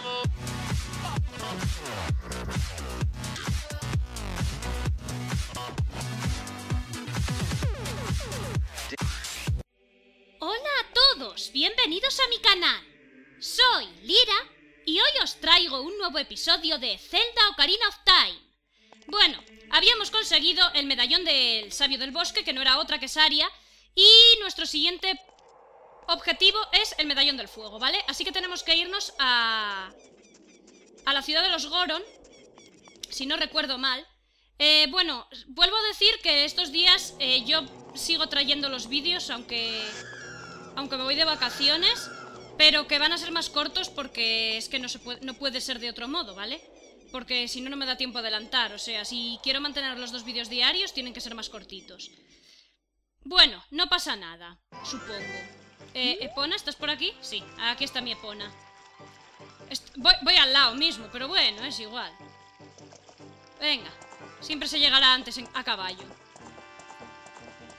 Hola a todos, bienvenidos a mi canal. Soy Lira y hoy os traigo un nuevo episodio de Zelda Ocarina of Time. Bueno, habíamos conseguido el medallón del sabio del bosque, que no era otra que Saria, y nuestro siguiente objetivo es el medallón del fuego, ¿vale? Así que tenemos que irnos a... a la ciudad de los Goron, si no recuerdo mal. Eh, bueno, vuelvo a decir que estos días eh, yo sigo trayendo los vídeos, aunque, aunque me voy de vacaciones, pero que van a ser más cortos porque es que no, se puede, no puede ser de otro modo, ¿vale? Porque si no, no me da tiempo adelantar. O sea, si quiero mantener los dos vídeos diarios, tienen que ser más cortitos. Bueno, no pasa nada, supongo. Eh, ¿Epona, estás por aquí? Sí, aquí está mi Epona. voy, voy al lado mismo, pero bueno, es igual. Venga, siempre se llegará antes a caballo.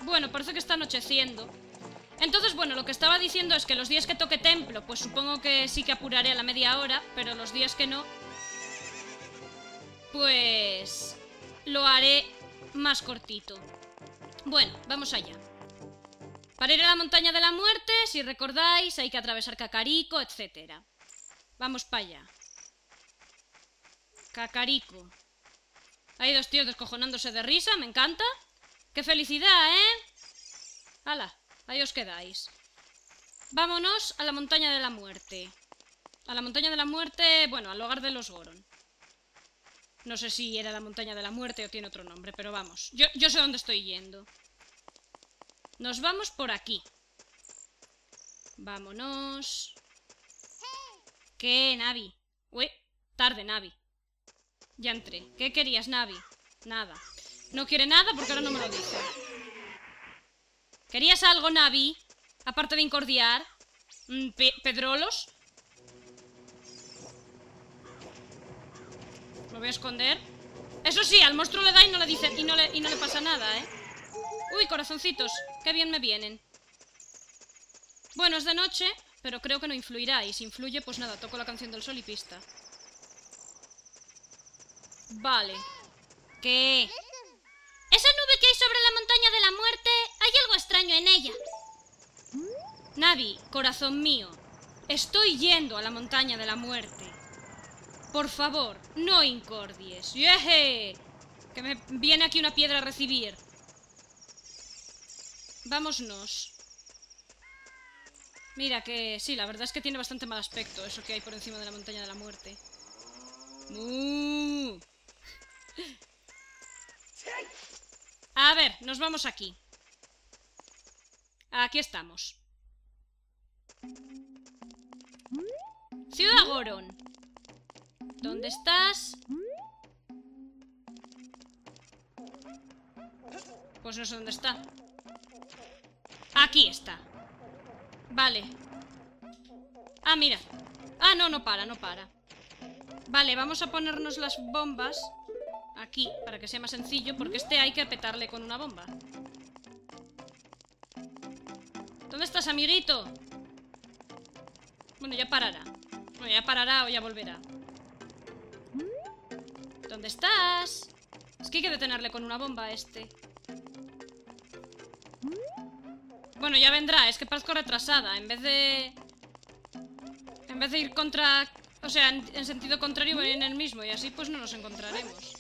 Bueno, parece que está anocheciendo. Entonces, bueno, lo que estaba diciendo es que los días que toque templo, pues supongo que sí que apuraré a la media hora, pero los días que no, pues lo haré más cortito. Bueno, vamos allá. Para ir a la montaña de la muerte, si recordáis, hay que atravesar Cacarico, etc. Vamos para allá. Cacarico. Hay dos tíos descojonándose de risa, me encanta. ¡Qué felicidad, eh! ¡Hala! Ahí os quedáis. Vámonos a la montaña de la muerte. A la montaña de la muerte, bueno, al hogar de los Goron. No sé si era la montaña de la muerte o tiene otro nombre, pero vamos. Yo, yo sé dónde estoy yendo. Nos vamos por aquí. Vámonos. ¿Qué, Navi? Uy, tarde, Navi. Ya entré. ¿Qué querías, Navi? Nada. No quiere nada porque ahora no me lo dice. ¿Querías algo, Navi? Aparte de incordiar. Mm, ¿Pedrolos? Me voy a esconder. Eso sí, al monstruo le da y no le dice y no le, y no le pasa nada, ¿eh? Uy, corazoncitos, qué bien me vienen. Bueno, es de noche, pero creo que no influirá. Y si influye, pues nada, toco la canción del sol y pista. Vale. ¿Qué? Esa nube que hay sobre la montaña de la muerte, hay algo extraño en ella. Navi, corazón mío, estoy yendo a la montaña de la muerte. Por favor, no incordies. ¡Yeje! Que me viene aquí una piedra a recibir. Vámonos. Mira que sí, la verdad es que tiene bastante mal aspecto eso que hay por encima de la montaña de la muerte. A ver, nos vamos aquí. Aquí estamos. Ciudad Goron. ¿Dónde estás? Pues no sé dónde está. Aquí está. Vale. Ah, mira. Ah, no, no para, no para. Vale, vamos a ponernos las bombas aquí, para que sea más sencillo, porque este hay que petarle con una bomba. ¿Dónde estás, amiguito? Bueno, ya parará. Bueno, ya parará o ya volverá. ¿Dónde estás? Es que hay que detenerle con una bomba a este. Bueno, ya vendrá, es que parezco retrasada. En vez de... En vez de ir contra... O sea, en, sentido contrario voy en el mismo. Y así pues no nos encontraremos.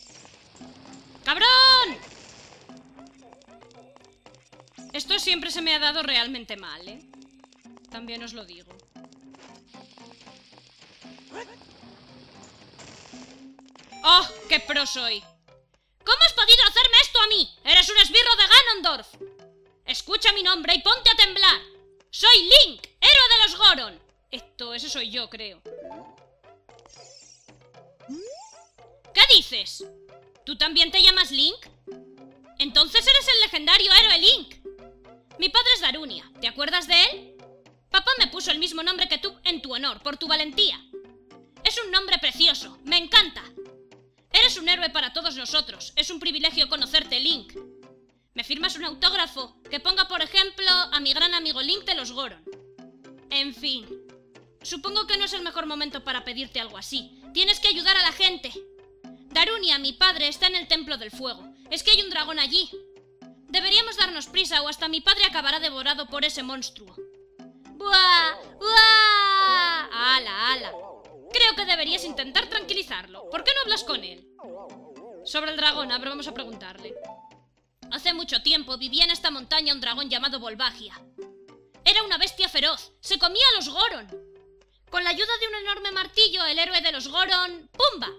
¡Cabrón! Esto siempre se me ha dado realmente mal, ¿eh? También os lo digo. ¡Oh! ¡Qué pro soy! ¿Cómo has podido hacerme esto a mí? ¡Eres un esbirro de Ganondorf! Escucha mi nombre y ponte a temblar. Soy Link, héroe de los Goron. Esto, ese soy yo, creo. ¿Qué dices? ¿Tú también te llamas Link? Entonces eres el legendario héroe Link. Mi padre es Darunia, ¿te acuerdas de él? Papá me puso el mismo nombre que tú en tu honor, por tu valentía. Es un nombre precioso, me encanta. Eres un héroe para todos nosotros, es un privilegio conocerte, Link. ¿Me firmas un autógrafo que ponga, por ejemplo, a mi gran amigo Link de los Goron? En fin, supongo que no es el mejor momento para pedirte algo así. Tienes que ayudar a la gente. Darunia, mi padre, está en el Templo del Fuego. Es que hay un dragón allí. Deberíamos darnos prisa o hasta mi padre acabará devorado por ese monstruo. ¡Buah! ¡Buah! ¡Hala, ala! Creo que deberías intentar tranquilizarlo. ¿Por qué no hablas con él? Sobre el dragón, a ver, vamos a preguntarle. Hace mucho tiempo vivía en esta montaña un dragón llamado Volvagia. Era una bestia feroz, se comía a los Goron. Con la ayuda de un enorme martillo, el héroe de los Goron, ¡pumba!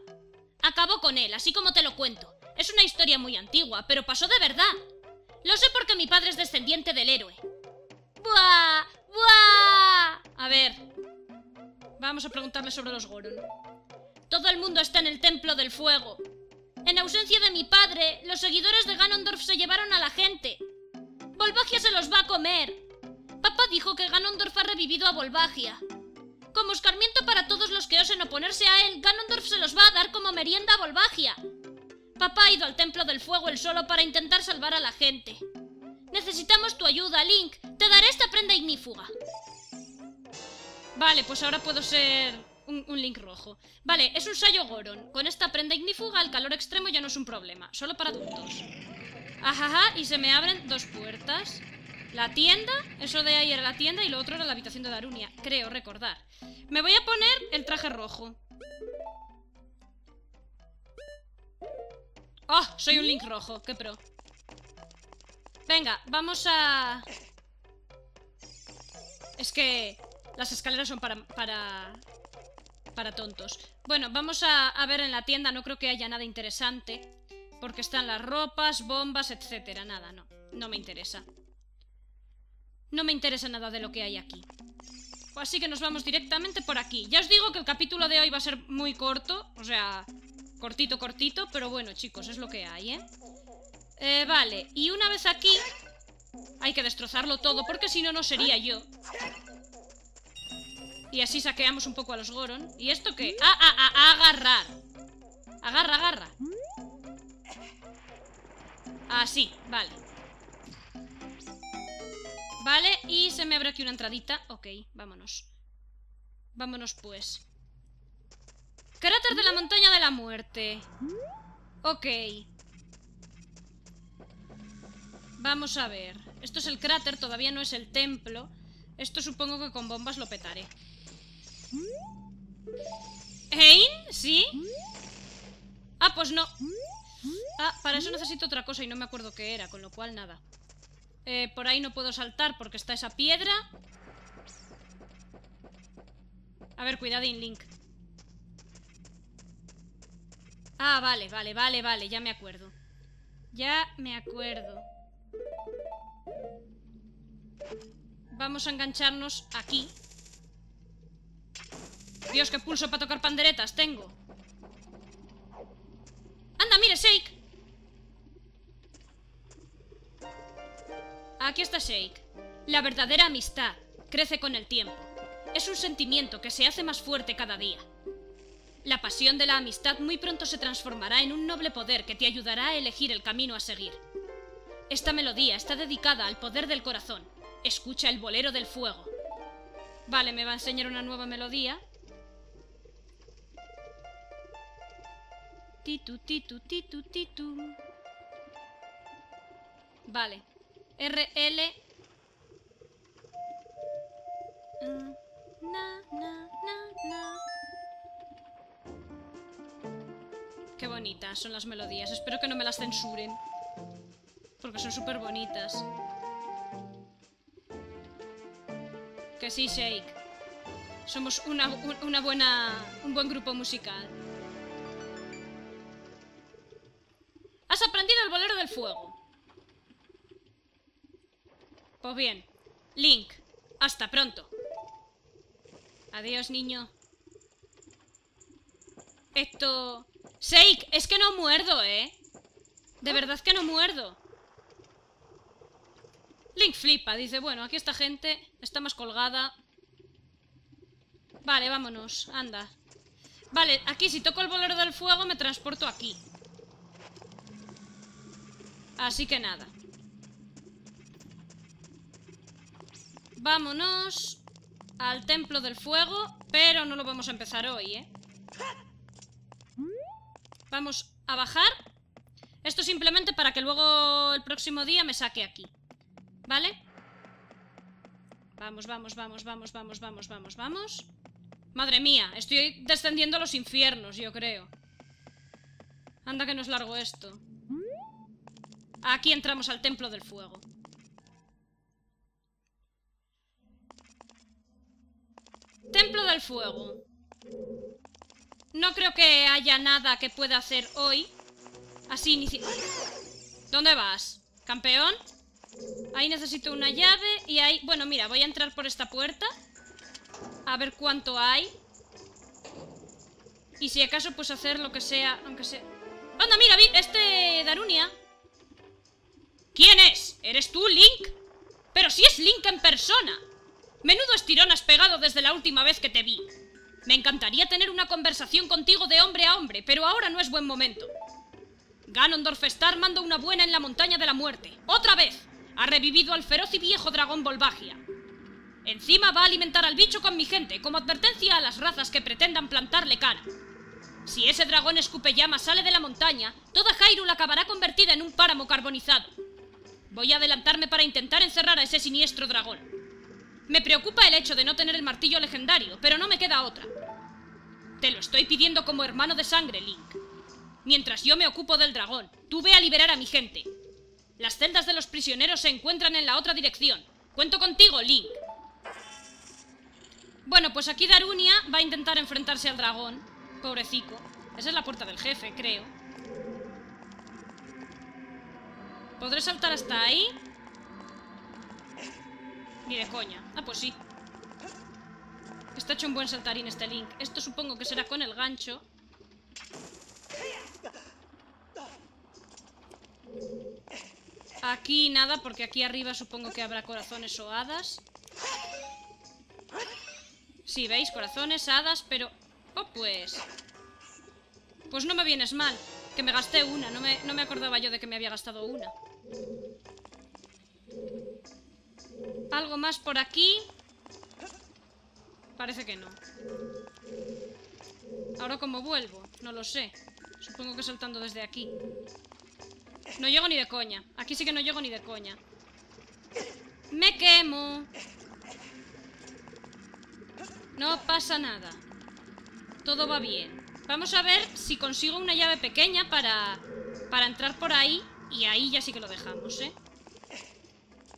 Acabó con él, así como te lo cuento. Es una historia muy antigua, pero pasó de verdad. Lo sé porque mi padre es descendiente del héroe. ¡Buah! ¡Buah! A ver. Vamos a preguntarle sobre los Goron. Todo el mundo está en el Templo del Fuego. En ausencia de mi padre, los seguidores de Ganondorf se llevaron a la gente. Volvagia se los va a comer. Papá dijo que Ganondorf ha revivido a Volvagia. Como escarmiento para todos los que osen oponerse a él, Ganondorf se los va a dar como merienda a Volvagia. Papá ha ido al Templo del Fuego él solo para intentar salvar a la gente. Necesitamos tu ayuda, Link. Te daré esta prenda ignífuga. Vale, pues ahora puedo ser un, Link rojo. Vale, es un Sayo Goron. Con esta prenda ignífuga el calor extremo ya no es un problema. Solo para adultos. Ajaja, y se me abren dos puertas. La tienda, eso de ahí era la tienda y lo otro era la habitación de Darunia. Creo recordar. Me voy a poner el traje rojo. ¡Oh! Soy un Link rojo. ¡Qué pro! Venga, vamos a... Es que las escaleras son para... para... para tontos. Bueno, vamos a, ver en la tienda. No creo que haya nada interesante. Porque están las ropas, bombas, etcétera. Nada, no. No me interesa. No me interesa nada de lo que hay aquí. Así que nos vamos directamente por aquí. Ya os digo que el capítulo de hoy va a ser muy corto. O sea, cortito, cortito. Pero bueno, chicos, es lo que hay, ¿eh? Eh, vale. Y una vez aquí... Hay que destrozarlo todo, porque si no, no sería yo. Y así saqueamos un poco a los Goron. ¿Y esto qué? ¡Ah, ah, ah! ¡Agarrar! Agarra, agarra. Así, vale. Vale, y se me abre aquí una entradita. Ok, vámonos. Vámonos, pues. Cráter de la montaña de la muerte. Ok. Vamos a ver. Esto es el cráter, todavía no es el templo. Esto supongo que con bombas lo petaré. ¿Hein? ¿Sí? Ah, pues no. Ah, para eso necesito otra cosa y no me acuerdo qué era, con lo cual nada. Eh, por ahí no puedo saltar porque está esa piedra. A ver, cuidadín, Link. Ah, vale, vale, vale, vale, ya me acuerdo. Ya me acuerdo. Vamos a engancharnos aquí. Dios, qué pulso para tocar panderetas tengo. ¡Anda, mire, Shake! Aquí está Shake. La verdadera amistad crece con el tiempo. Es un sentimiento que se hace más fuerte cada día. La pasión de la amistad muy pronto se transformará en un noble poder que te ayudará a elegir el camino a seguir. Esta melodía está dedicada al poder del corazón. Escucha el bolero del fuego. Vale, me va a enseñar una nueva melodía. Titu, titu, titu, titu. Vale. RL. Mm, na, na, na, Qué bonitas son las melodías. Espero que no me las censuren. Porque son súper bonitas. Que sí, Shake. Somos una, una buena... un buen grupo musical. Fuego. Pues bien, Link, hasta pronto. Adiós, niño. Esto... Shake, es que no muerdo, ¿eh? De verdad que no muerdo. Link flipa, dice, bueno, aquí esta gente está más colgada. Vale, vámonos, anda. Vale, aquí si toco el bolero del fuego me transporto aquí. Así que nada. Vámonos al Templo del Fuego, pero no lo vamos a empezar hoy, ¿eh? Vamos a bajar. Esto simplemente para que luego el próximo día me saque aquí. ¿Vale? Vamos, vamos, vamos, vamos, vamos, vamos, vamos, vamos. Madre mía, estoy descendiendo a los infiernos, yo creo. Anda que no es largo esto. Aquí entramos al Templo del Fuego. Templo del Fuego. No creo que haya nada que pueda hacer hoy. Así ni ¿Dónde vas? ¿Campeón? Ahí necesito una llave y ahí... Bueno, mira, voy a entrar por esta puerta. A ver cuánto hay. Y si acaso, pues hacer lo que sea, aunque sea... ¡Anda, mira! Este Darunia. ¿Quién es? ¿Eres tú, Link? Pero si es Link en persona. Menudo estirón has pegado desde la última vez que te vi. Me encantaría tener una conversación contigo de hombre a hombre, pero ahora no es buen momento. Ganondorf está armando una buena en la montaña de la muerte. ¡Otra vez! Ha revivido al feroz y viejo dragón Volvagia. Encima va a alimentar al bicho con mi gente, como advertencia a las razas que pretendan plantarle cara. Si ese dragón escupe llama sale de la montaña, toda Hyrule acabará convertida en un páramo carbonizado. Voy a adelantarme para intentar encerrar a ese siniestro dragón. Me preocupa el hecho de no tener el martillo legendario, pero no me queda otra. Te lo estoy pidiendo como hermano de sangre, Link. Mientras yo me ocupo del dragón, tú ve a liberar a mi gente. Las celdas de los prisioneros se encuentran en la otra dirección. Cuento contigo, Link. Bueno, pues aquí Darunia va a intentar enfrentarse al dragón. Pobrecico. Esa es la puerta del jefe, creo. ¿Podré saltar hasta ahí? Ni de coña. Ah, pues sí. Está hecho un buen saltarín este Link. Esto supongo que será con el gancho. Aquí nada, porque aquí arriba supongo que habrá corazones o hadas. Sí, ¿veis? Corazones, hadas, pero... Oh, pues... Pues no me vienes mal. Que me gasté una. No me, no me acordaba yo de que me había gastado una. ¿Algo más por aquí? Parece que no. Ahora cómo vuelvo, no lo sé. Supongo que saltando desde aquí. No llego ni de coña. Aquí sí que no llego ni de coña. ¡Me quemo! No pasa nada. Todo va bien. Vamos a ver si consigo una llave pequeña para, para entrar por ahí. Y ahí ya sí que lo dejamos, ¿eh?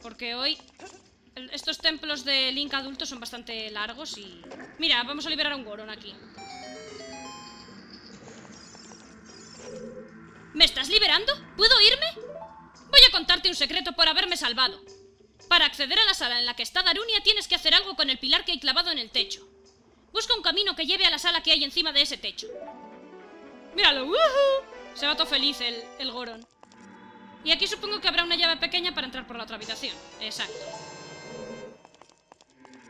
Porque hoy estos templos de Link adulto son bastante largos y... Mira, vamos a liberar a un Goron aquí. ¿Me estás liberando? ¿Puedo irme? Voy a contarte un secreto por haberme salvado. Para acceder a la sala en la que está Darunia tienes que hacer algo con el pilar que hay clavado en el techo. Busca un camino que lleve a la sala que hay encima de ese techo. ¡Míralo! Se va todo feliz el, el Goron. Y aquí supongo que habrá una llave pequeña para entrar por la otra habitación. Exacto.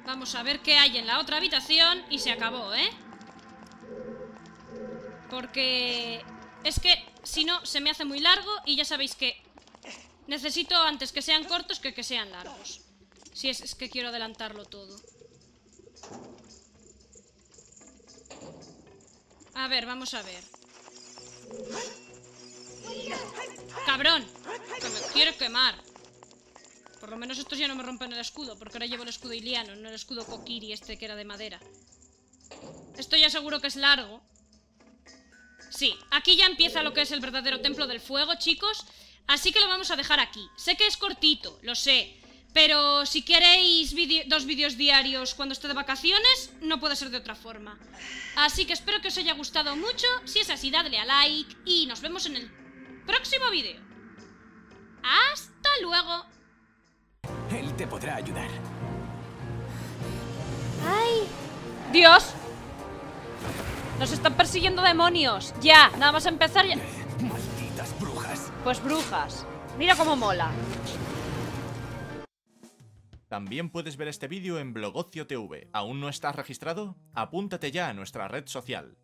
Vamos a ver qué hay en la otra habitación y se acabó, ¿eh? Porque es que si no se me hace muy largo y ya sabéis que necesito antes que sean cortos que que sean largos. Si es, es que quiero adelantarlo todo. A ver, vamos a ver. ¡Cabrón! Que me quiere quemar. Por lo menos estos ya no me rompen el escudo, porque ahora llevo el escudo iliano, no el escudo kokiri este que era de madera. Esto ya seguro que es largo. Sí, aquí ya empieza lo que es el verdadero templo del fuego, chicos. Así que lo vamos a dejar aquí. Sé que es cortito, lo sé. Pero si queréis dos vídeos diarios cuando esté de vacaciones, no puede ser de otra forma. Así que espero que os haya gustado mucho. Si es así, dadle a like y nos vemos en el próximo vídeo. ¡Hasta luego! Él te podrá ayudar. ¡Ay! ¡Dios! ¡Nos están persiguiendo demonios! ¡Ya! Nada más empezar ya... Malditas brujas. Pues brujas. Mira cómo mola. También puedes ver este vídeo en Blogocio TV. ¿Aún no estás registrado? Apúntate ya a nuestra red social.